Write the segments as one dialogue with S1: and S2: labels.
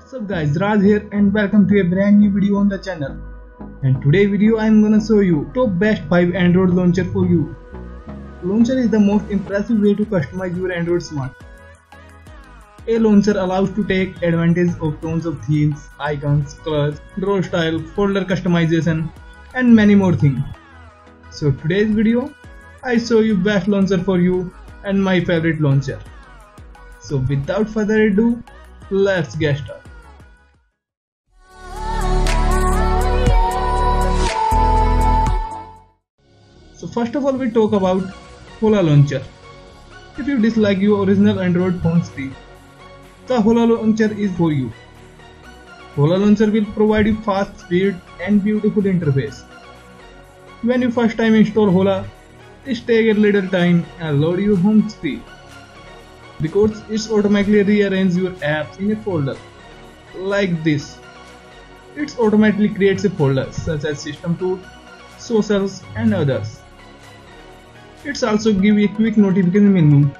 S1: What's up guys, Raj here and welcome to a brand new video on the channel. And today video I am gonna show you top best 5 Android launcher for you. Launcher is the most impressive way to customize your Android smart. A launcher allows to take advantage of tons of themes, icons, colors, draw style, folder customization and many more things. So today's video I show you best launcher for you and my favorite launcher. So without further ado, let's get started. So first of all we talk about Hola Launcher. If you dislike your original Android phone screen, the Hola Launcher is for you. Hola Launcher will provide you fast speed and beautiful interface. When you first time install Hola, it take a little time and load your home screen because it automatically rearranges your apps in a folder like this. It automatically creates a folder such as system tools, socials and others. It's also give you a quick notification menu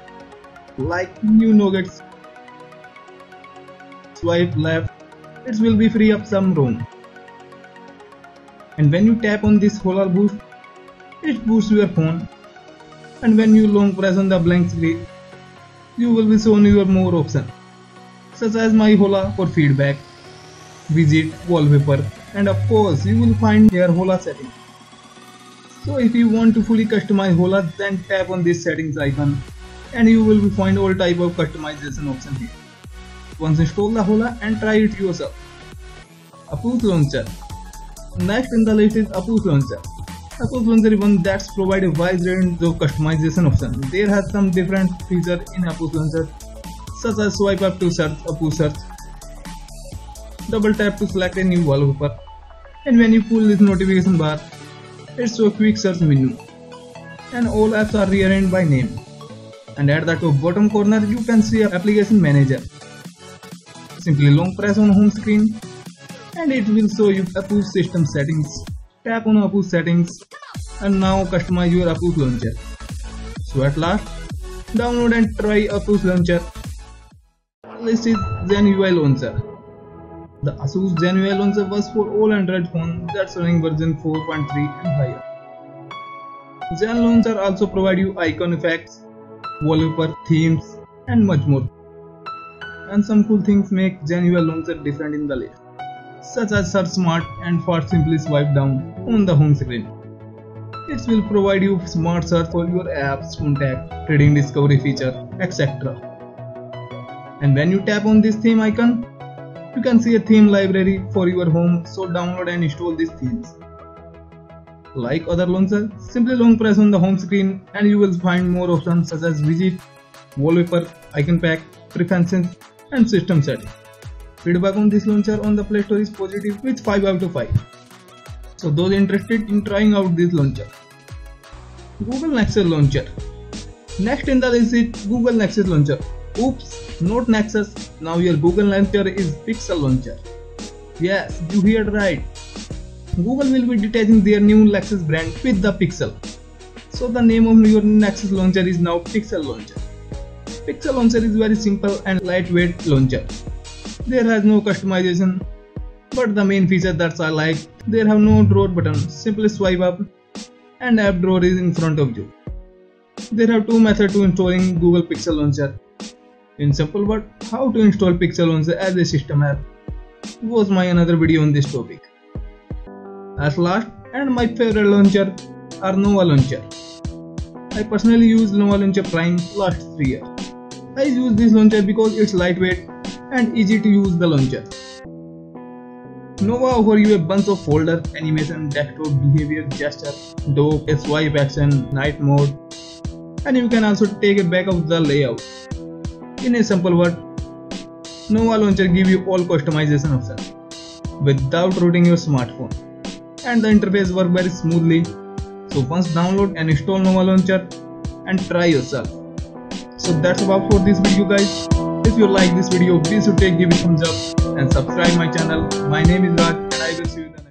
S1: like new Nougats. Swipe left, it will be free up some room. And when you tap on this Hola boost, it boosts your phone. And when you long press on the blank screen, you will be shown your more options such as my Hola for feedback, widget, wallpaper and of course you will find your Hola settings. So if you want to fully customize Hola then tap on this settings icon and you will find all type of customization option here. Once install the Hola and try it yourself. Apus Launcher Next in the list is Apus Launcher. Apus Launcher is one that's provide a wide range of customization options. There has some different features in Apus Launcher such as swipe up to search Apus search, double tap to select a new wallpaper and when you pull this notification bar it shows quick search menu and all apps are rearranged by name and at the top bottom corner you can see application manager simply long press on home screen and it will show you Apus system settings tap on Apus settings and now customize your Apus launcher so at last download and try Apus launcher this is ZenUI launcher the Asus ZenUI launcher was for all Android phones that's running version 4.3 and higher. Zen launcher also provide you icon effects, wallpaper, themes and much more. And some cool things make ZenUI launcher different in the list, such as search smart and fast simply swipe down on the home screen. It will provide you smart search for your apps, contact, trading discovery feature, etc. And when you tap on this theme icon, you can see a theme library for your home so download and install these themes. Like other launchers, simply long press on the home screen and you will find more options such as widget, wallpaper, icon pack, preferences and system settings. Feedback on this launcher on the Play Store is positive with 5 out of 5. So those interested in trying out this launcher. Google Nexus Launcher Next in the list is Google Nexus Launcher. Oops, not Nexus. Now your Google Launcher is Pixel Launcher. Yes, you heard right. Google will be detaching their new Nexus brand with the Pixel. So the name of your Nexus launcher is now Pixel Launcher. Pixel Launcher is very simple and lightweight launcher. There has no customization, but the main feature that I like, there have no drawer button. Simply swipe up and app drawer is in front of you. There are two methods to installing Google Pixel Launcher. In simple word, how to install Pixel Launcher as a system app was my another video on this topic. As last and my favorite launcher are Nova Launcher. I personally use Nova Launcher Prime last 3 years. I use this launcher because it's lightweight and easy to use the launcher. Nova offers you a bunch of folder, animation, desktop, behavior, gesture, dock, swipe action, night mode, and you can also take a back of the layout. In a simple word, Nova Launcher gives you all customization options without rooting your smartphone and the interface works very smoothly. So once download and install Nova Launcher and try yourself. So that's about for this video guys. If you like this video, please do take give it thumbs up and subscribe my channel. My name is Raj and I will see you in the next